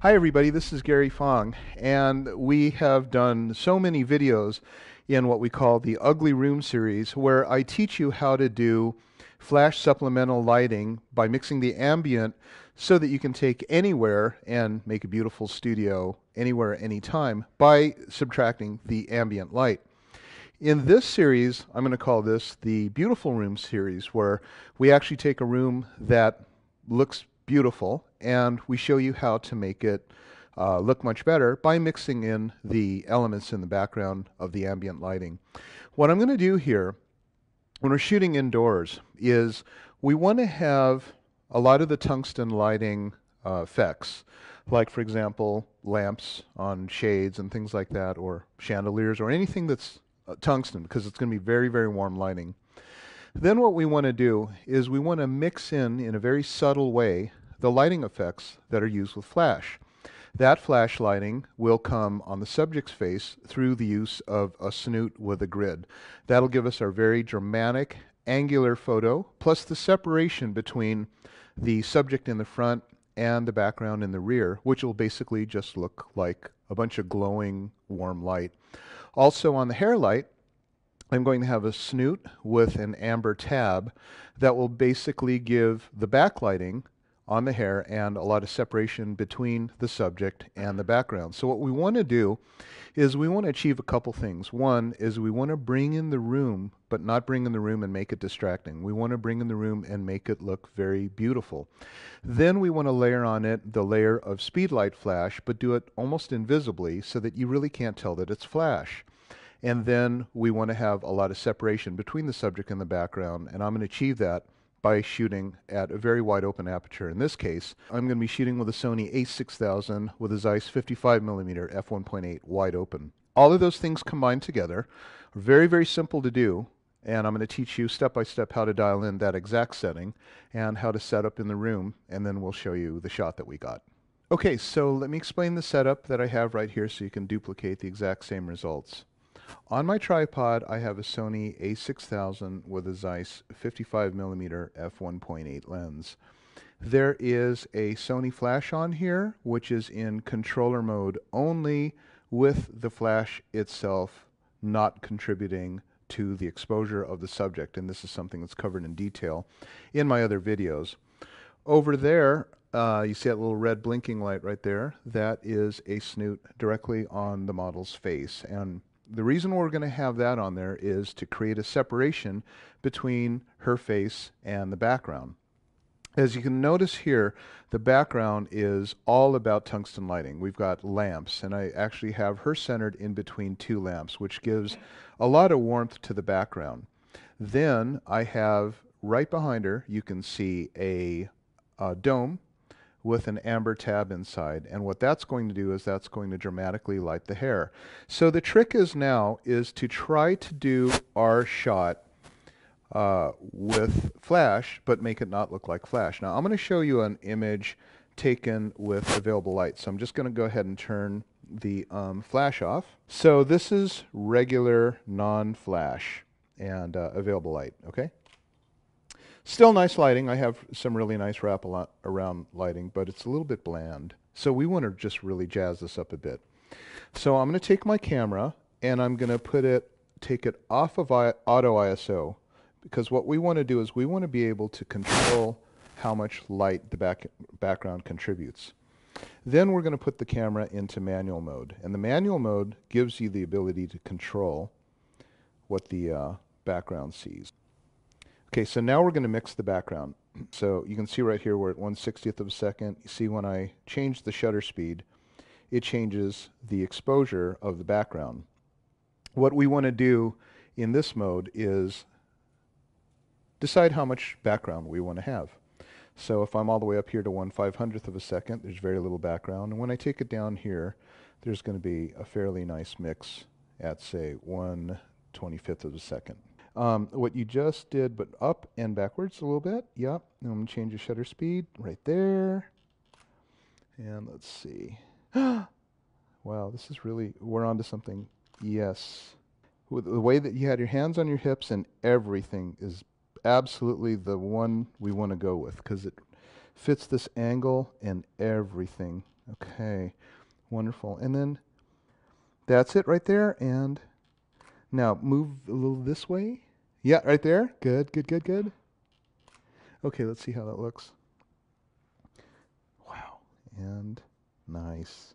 Hi everybody, this is Gary Fong, and we have done so many videos in what we call the Ugly Room series, where I teach you how to do flash supplemental lighting by mixing the ambient so that you can take anywhere and make a beautiful studio anywhere, anytime by subtracting the ambient light. In this series, I'm going to call this the Beautiful Room series, where we actually take a room that looks beautiful and we show you how to make it uh, look much better by mixing in the elements in the background of the ambient lighting. What I'm going to do here when we're shooting indoors is we want to have a lot of the tungsten lighting uh, effects, like for example lamps on shades and things like that, or chandeliers, or anything that's uh, tungsten, because it's going to be very, very warm lighting. Then what we want to do is we want to mix in, in a very subtle way, the lighting effects that are used with flash. That flash lighting will come on the subject's face through the use of a snoot with a grid. That'll give us our very dramatic angular photo, plus the separation between the subject in the front and the background in the rear, which will basically just look like a bunch of glowing warm light. Also on the hair light, I'm going to have a snoot with an amber tab that will basically give the backlighting on the hair and a lot of separation between the subject and the background. So what we want to do is we want to achieve a couple things. One is we want to bring in the room, but not bring in the room and make it distracting. We want to bring in the room and make it look very beautiful. Then we want to layer on it the layer of speedlight flash, but do it almost invisibly so that you really can't tell that it's flash. And then we want to have a lot of separation between the subject and the background, and I'm going to achieve that by shooting at a very wide open aperture. In this case, I'm going to be shooting with a Sony a6000 with a Zeiss 55mm f1.8 wide open. All of those things combined together are very, very simple to do, and I'm going to teach you step by step how to dial in that exact setting and how to set up in the room, and then we'll show you the shot that we got. Okay, so let me explain the setup that I have right here so you can duplicate the exact same results. On my tripod, I have a Sony a6000 with a Zeiss 55mm f1.8 lens. There is a Sony flash on here, which is in controller mode only with the flash itself not contributing to the exposure of the subject, and this is something that's covered in detail in my other videos. Over there, uh, you see that little red blinking light right there? That is a snoot directly on the model's face, and the reason we're going to have that on there is to create a separation between her face and the background. As you can notice here, the background is all about tungsten lighting. We've got lamps, and I actually have her centered in between two lamps, which gives a lot of warmth to the background. Then I have right behind her, you can see a, a dome with an amber tab inside. And what that's going to do is that's going to dramatically light the hair. So the trick is now is to try to do our shot uh, with flash, but make it not look like flash. Now I'm going to show you an image taken with available light. So I'm just going to go ahead and turn the um, flash off. So this is regular non-flash and uh, available light, okay? Still nice lighting. I have some really nice wrap around lighting, but it's a little bit bland. So we want to just really jazz this up a bit. So I'm going to take my camera and I'm going to put it, take it off of auto ISO because what we want to do is we want to be able to control how much light the back, background contributes. Then we're going to put the camera into manual mode. And the manual mode gives you the ability to control what the uh, background sees. Okay, so now we're going to mix the background. So you can see right here we're at 1 60th of a second. You see when I change the shutter speed, it changes the exposure of the background. What we want to do in this mode is decide how much background we want to have. So if I'm all the way up here to 1 500th of a second, there's very little background. And when I take it down here, there's going to be a fairly nice mix at, say, 1 25th of a second. Um, what you just did, but up and backwards a little bit. Yep. I'm going to change the shutter speed right there. And let's see. wow, this is really, we're on to something. Yes. With the way that you had your hands on your hips and everything is absolutely the one we want to go with because it fits this angle and everything Okay, wonderful. And then that's it right there. And now move a little this way. Yeah, right there. Good, good, good, good. Okay, let's see how that looks. Wow. And nice.